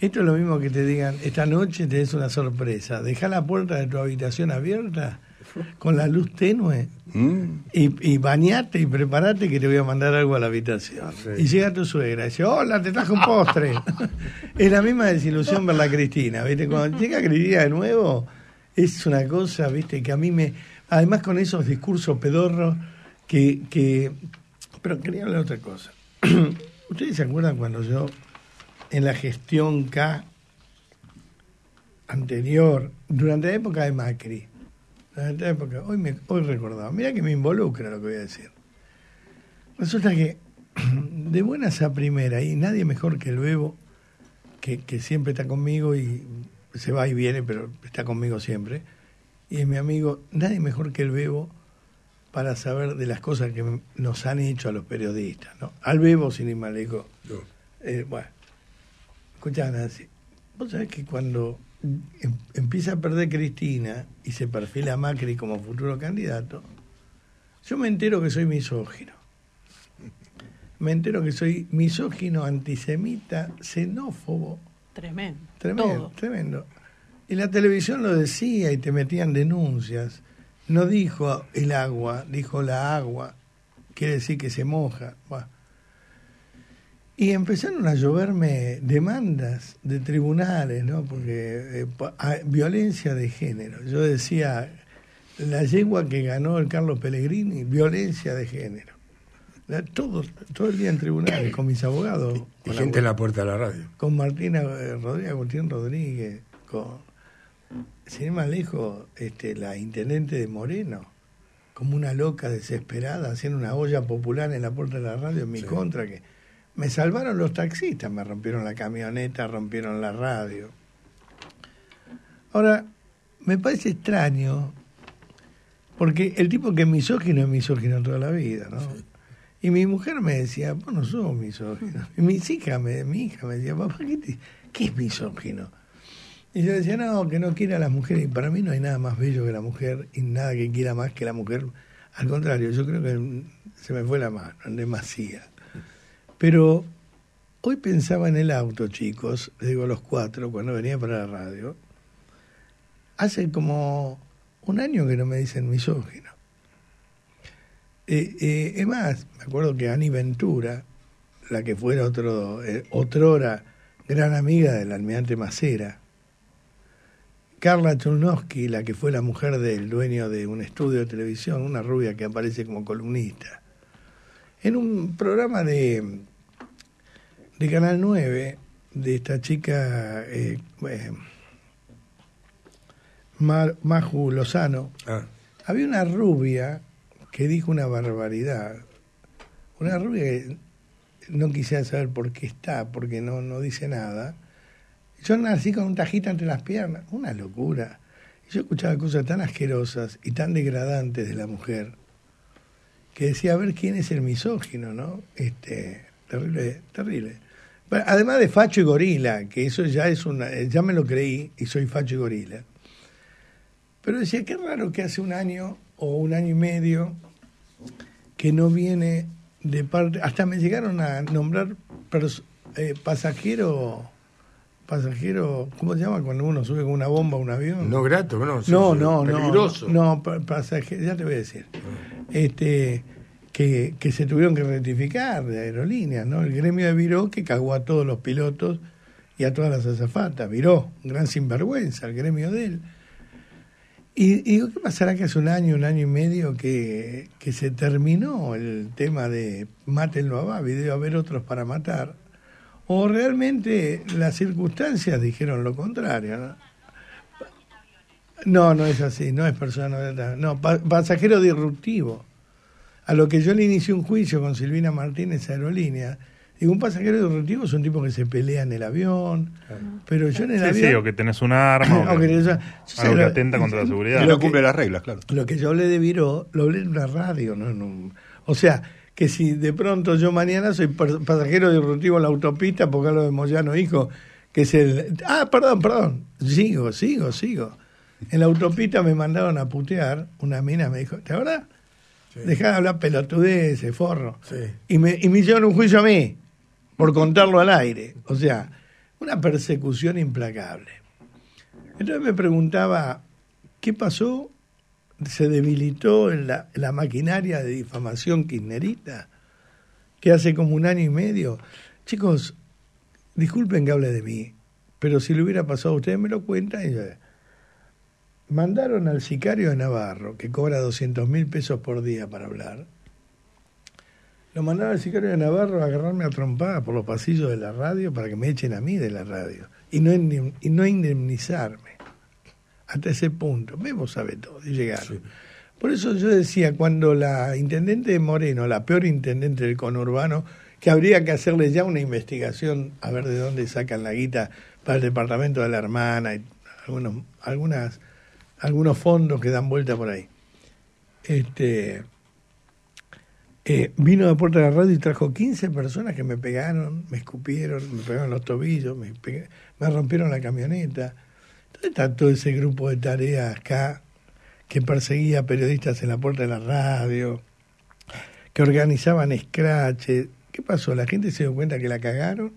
Esto es lo mismo que te digan, esta noche te es una sorpresa, deja la puerta de tu habitación abierta con la luz tenue Mm. y, y bañate y preparate que te voy a mandar algo a la habitación. Y llega tu suegra y dice, hola, te traje un postre. es la misma desilusión ver la Cristina, ¿viste? Cuando llega Cristina de nuevo, es una cosa, ¿viste? Que a mí me... Además con esos discursos pedorros que... que pero quería hablar de otra cosa. ¿Ustedes se acuerdan cuando yo, en la gestión K anterior, durante la época de Macri, durante la época, hoy, me, hoy recordaba, mira que me involucra lo que voy a decir. Resulta que de buenas a primera, y nadie mejor que el Bebo, que, que siempre está conmigo y se va y viene, pero está conmigo siempre, y es mi amigo, nadie mejor que el Bebo para saber de las cosas que nos han hecho a los periodistas, ¿no? Al Bebo, sin ir. No. Eh, bueno, escuchá, Nancy, vos sabés que cuando em- empieza a perder Cristina y se perfila Macri como futuro candidato, yo me entero que soy misógino. Me entero que soy misógino, antisemita, xenófobo. Tremendo. Tremendo, Todo. tremendo. Y la televisión lo decía y te metían denuncias. No dijo el agua, dijo la agua. Quiere decir que se moja. Buah. Y empezaron a lloverme demandas de tribunales, ¿no? Porque eh, a- violencia de género. Yo decía, la yegua que ganó el Carlos Pellegrini, violencia de género. La- Todo, todo el día en tribunales, con mis abogados. Y con gente en la puerta de la radio. con Martina eh, Rodríguez, Agustín Rodríguez, con, sin ir más lejos, este, la intendente de Moreno, como una loca desesperada, haciendo una olla popular en la puerta de la radio en mi Sí. contra, que me salvaron los taxistas, me rompieron la camioneta, rompieron la radio. Ahora, me parece extraño, porque el tipo que es misógino es misógino toda la vida, ¿no? Y mi mujer me decía, vos no sos misógino. Y mis hijas, me, mi hija me decía, papá, ¿qué, te- qué es misógino? Y yo decía, no, que no quiere a las mujeres. Y para mí no hay nada más bello que la mujer y nada que quiera más que la mujer. Al contrario, yo creo que se me fue la mano, en demasía. Pero hoy pensaba en el auto, chicos, les digo a los cuatro, cuando venía para la radio. Hace como un año que no me dicen misógino. Eh, eh, es más, me acuerdo que Ani Ventura, la que fuera otro, eh, otrora gran amiga del almirante Macera, Carla Chulnowski, la que fue la mujer del dueño de un estudio de televisión, una rubia que aparece como columnista, en un programa de, de Canal 9, de esta chica eh, eh, Mar- Maju Lozano, Ah, había una rubia que dijo una barbaridad. Una rubia que no quisiera saber por qué está, porque no, no dice nada. Yo nací con un tajita entre las piernas, una locura. Yo escuchaba cosas tan asquerosas y tan degradantes de la mujer que decía, a ver quién es el misógino, ¿no? Este, terrible, terrible. Pero además de facho y gorila, que eso ya es una, ya me lo creí y soy facho y gorila. Pero decía, qué raro que hace un año o un año y medio que no viene de parte, hasta me llegaron a nombrar eh, pasajero, pasajero, ¿cómo se llama cuando uno sube con una bomba a un avión? no grato, no. sí, no, no, no, Peligroso. no, pa- pasajero, ya te voy a decir. Este, que, que se tuvieron que rectificar de aerolíneas, ¿no? El gremio de Viró que cagó a todos los pilotos y a todas las azafatas. Viró, gran sinvergüenza, el gremio de él. Y, y digo, ¿qué pasará que hace un año, un año y medio que, que se terminó el tema de mátenlo a Babi, debe haber otros para matar? ¿O realmente las circunstancias dijeron lo contrario? ¿no? No, no es así, no es persona no grata. No, pa- pasajero disruptivo. A lo que yo le inicié un juicio con Silvina Martínez Aerolínea. Digo, un pasajero disruptivo es un tipo que se pelea en el avión, pero yo en el Sí, avión... sí, o que tenés un arma, o que, que yo- yo sé algo que lo- atenta contra la seguridad. Y Lo no que- cumple las reglas, claro. Lo que yo hablé de Viró, lo hablé en una radio, no en un- O sea, que si de pronto yo mañana soy pasajero disruptivo en la autopista, porque lo de Moyano Hijo, que es el... Ah, perdón, perdón. Sigo, sigo, sigo. En la autopista me mandaron a putear, una mina me dijo, ¿te acuerdas? Dejá de hablar pelotudeces, forro. Sí. Y me, y me hicieron un juicio a mí, por contarlo al aire. O sea, una persecución implacable. Entonces me preguntaba, ¿qué pasó? ¿Se debilitó la, la maquinaria de difamación kirchnerita? Que hace como un año y medio. Chicos, disculpen que hable de mí, pero si le hubiera pasado a ustedes me lo cuentan. Y mandaron al sicario de Navarro, que cobra 200 mil pesos por día para hablar, lo mandaron al sicario de Navarro a agarrarme a trompada por los pasillos de la radio para que me echen a mí de la radio y no, y no indemnizarme. Hasta ese punto. Memo sabe todo y llegaron. Por eso yo decía, cuando la intendente de Moreno, la peor intendente del conurbano, que habría que hacerle ya una investigación a ver de dónde sacan la guita para el departamento de la hermana y algunos, algunas, algunos fondos que dan vuelta por ahí. Este, eh, vino a Puerta de la Radio y trajo 15 personas que me pegaron, me escupieron, me pegaron los tobillos, me, me rompieron la camioneta. ¿Dónde está todo ese grupo de tareas acá que perseguía periodistas en la Puerta de la Radio, que organizaban scratches? ¿Qué pasó? ¿La gente se dio cuenta que la cagaron?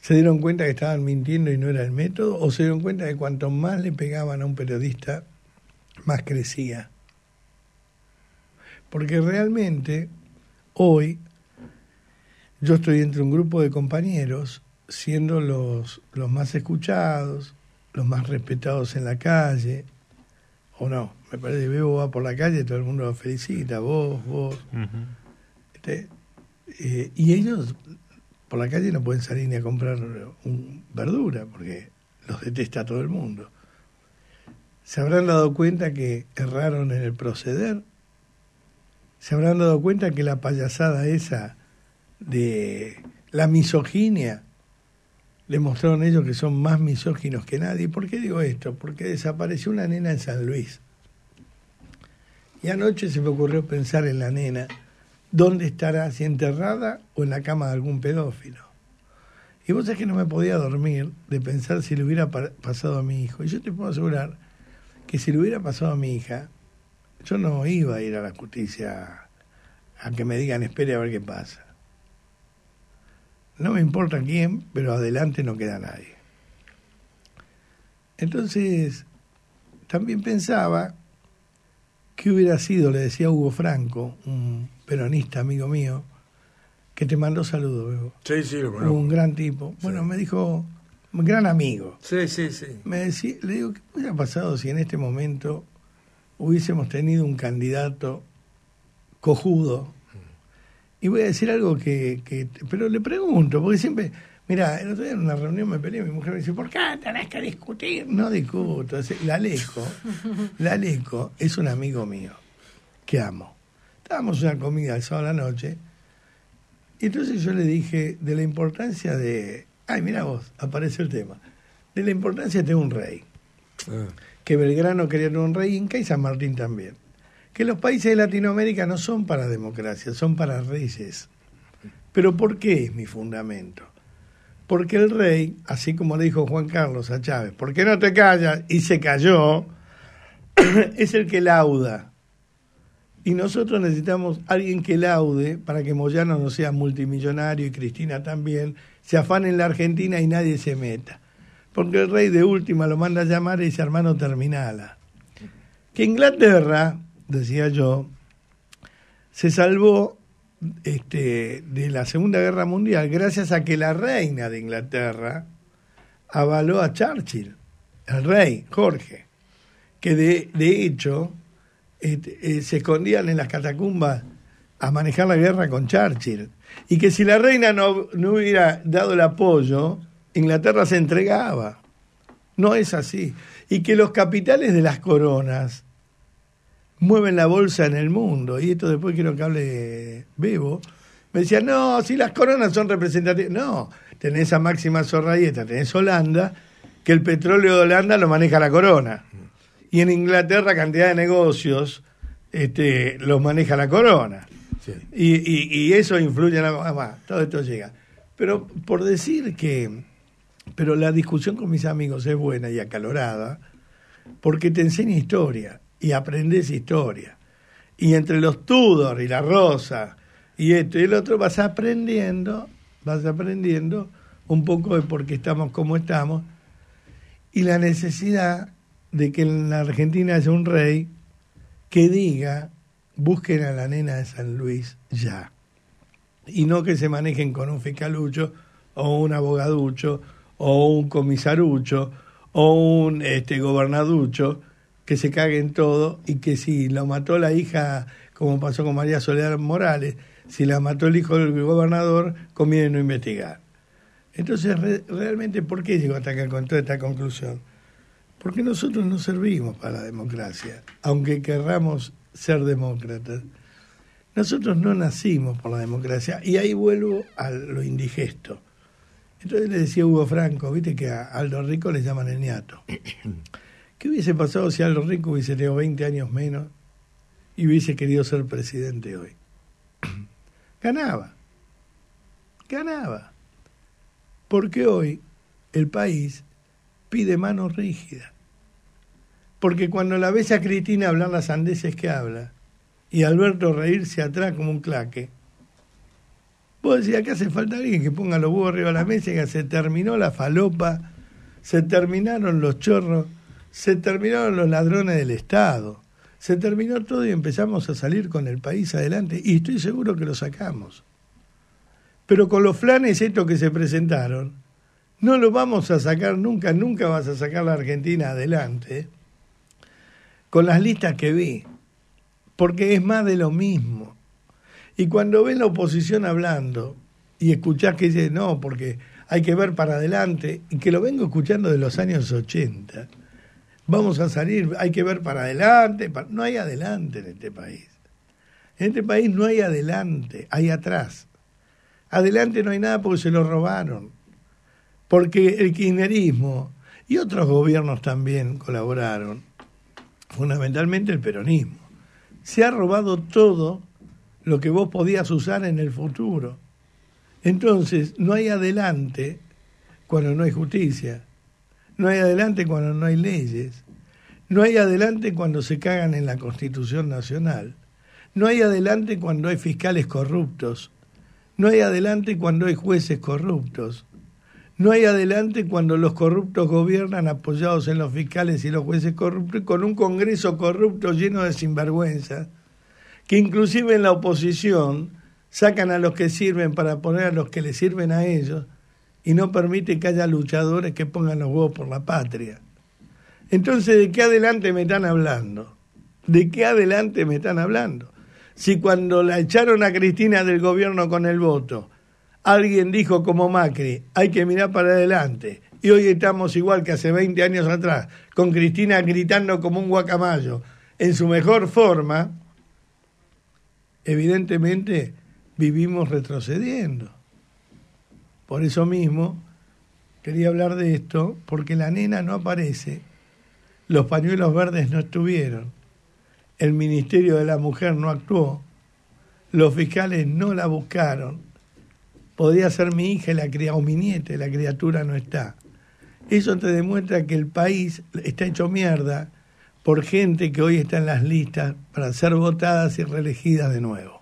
¿Se dieron cuenta que estaban mintiendo y no era el método? ¿O se dieron cuenta que cuanto más le pegaban a un periodista, más crecía? Porque realmente hoy yo estoy entre un grupo de compañeros siendo los, los más escuchados, los más respetados en la calle, o no, me parece que Bebo va por la calle, todo el mundo lo felicita, vos, vos. este, eh, y ellos por la calle no pueden salir ni a comprar un, verdura porque los detesta todo el mundo. Se habrán dado cuenta que erraron en el proceder. Se habrán dado cuenta que la payasada esa de la misoginia le mostraron ellos que son más misóginos que nadie. ¿Por qué digo esto? Porque desapareció una nena en San Luis. Y anoche se me ocurrió pensar en la nena dónde estará, si enterrada o en la cama de algún pedófilo. Y vos sabés que no me podía dormir de pensar si le hubiera pasado a mi hijo. Y yo te puedo asegurar que si le hubiera pasado a mi hija, yo no iba a ir a la justicia a que me digan espere a ver qué pasa. No me importa quién, pero adelante no queda nadie. Entonces, también pensaba que hubiera sido, le decía Hugo Franco, un peronista amigo mío, que te mandó saludos, Sí, sí, lo conozco. Un gran tipo. Bueno, me dijo, un gran amigo. Sí, sí, sí. Me decía, le digo, ¿qué hubiera pasado si en este momento hubiésemos tenido un candidato cojudo? Y voy a decir algo que, que pero le pregunto, porque siempre, mira, el otro día en una reunión me peleé, mi mujer me dice, ¿por qué tenés que discutir? No discuto. La Alejo, la Alejo es un amigo mío que amo. Estábamos una comida el sábado a la noche. Y entonces yo le dije de la importancia de. Ay, mira vos, aparece el tema. De la importancia de un rey. Ah. Que Belgrano quería tener un rey, Inca y San Martín también. Que los países de Latinoamérica no son para democracia, son para reyes. Pero ¿por qué es mi fundamento? Porque el rey, así como le dijo Juan Carlos a Chávez, ¿por qué no te callas? Y se cayó, es el que lauda y nosotros necesitamos alguien que laude para que Moyano no sea multimillonario y Cristina también, se afane en la Argentina y nadie se meta. Porque el rey de última lo manda a llamar y dice, hermano, terminala. Que Inglaterra, decía yo, se salvó este, de la Segunda Guerra Mundial gracias a que la reina de Inglaterra avaló a Churchill, el rey Jorge, que de, de hecho eh, se escondían en las catacumbas a manejar la guerra con Churchill. Y que si la reina no, no hubiera dado el apoyo, Inglaterra se entregaba. No es así. Y que los capitales de las coronas mueven la bolsa en el mundo. Y esto después quiero que hable Bebo. Me decía, no, si las coronas son representativas. No, tenés a Máxima Zorrayeta, tenés Holanda, que el petróleo de Holanda lo maneja la corona y en Inglaterra cantidad de negocios este, los maneja la corona. Y, y, eso influye en la... todo esto llega. Pero por decir que... Pero la discusión con mis amigos es buena y acalorada porque te enseña historia y aprendes historia. Y entre los Tudor y la Rosa y esto y el otro vas aprendiendo, vas aprendiendo un poco de por qué estamos como estamos y la necesidad de que en la Argentina haya un rey que diga, busquen a la nena de San Luis ya. Y no que se manejen con un fiscalucho o un abogaducho o un comisarucho o un este, gobernaducho que se caguen todo y que si lo mató la hija, como pasó con María Soledad Morales, si la mató el hijo del gobernador, conviene no investigar. Entonces, realmente, ¿por qué llegó hasta acá con toda esta conclusión? Porque nosotros no servimos para la democracia, aunque querramos ser demócratas. Nosotros no nacimos por la democracia y ahí vuelvo a lo indigesto. Entonces le decía Hugo Franco, viste que a Aldo Rico le llaman el ñato. ¿Qué hubiese pasado si Aldo Rico hubiese tenido 20 años menos y hubiese querido ser presidente hoy? Ganaba. Ganaba. Porque hoy el país pide mano rígida. Porque cuando la ves a Cristina hablar las andeses que habla y Alberto reírse atrás como un claque, vos decís, acá hace falta alguien que ponga los huevos arriba de la mesa y que se terminó la falopa, se terminaron los chorros, se terminaron los ladrones del Estado, se terminó todo y empezamos a salir con el país adelante y estoy seguro que lo sacamos. Pero con los flanes estos que se presentaron, no lo vamos a sacar nunca, nunca vas a sacar la Argentina adelante con las listas que vi, porque es más de lo mismo. Y cuando ven la oposición hablando y escuchás que dice, no, porque hay que ver para adelante, y que lo vengo escuchando de los años 80, vamos a salir, hay que ver para adelante, no hay adelante en este país. En este país no hay adelante, hay atrás. Adelante no hay nada porque se lo robaron porque el kirchnerismo y otros gobiernos también colaboraron, fundamentalmente el peronismo. Se ha robado todo lo que vos podías usar en el futuro. Entonces, no hay adelante cuando no hay justicia, no hay adelante cuando no hay leyes, no hay adelante cuando se cagan en la Constitución Nacional, no hay adelante cuando hay fiscales corruptos, no hay adelante cuando hay jueces corruptos, no hay adelante cuando los corruptos gobiernan apoyados en los fiscales y los jueces corruptos, con un Congreso corrupto lleno de sinvergüenza, que inclusive en la oposición sacan a los que sirven para poner a los que les sirven a ellos y no permite que haya luchadores que pongan los huevos por la patria. Entonces, ¿de qué adelante me están hablando? ¿De qué adelante me están hablando? Si cuando la echaron a Cristina del gobierno con el voto, alguien dijo como Macri, hay que mirar para adelante. Y hoy estamos igual que hace 20 años atrás, con Cristina gritando como un guacamayo, en su mejor forma, evidentemente vivimos retrocediendo. Por eso mismo quería hablar de esto, porque la nena no aparece, los pañuelos verdes no estuvieron, el Ministerio de la Mujer no actuó, los fiscales no la buscaron, podría ser mi hija la o mi nieta, la criatura no está. Eso te demuestra que el país está hecho mierda por gente que hoy está en las listas para ser votadas y reelegidas de nuevo.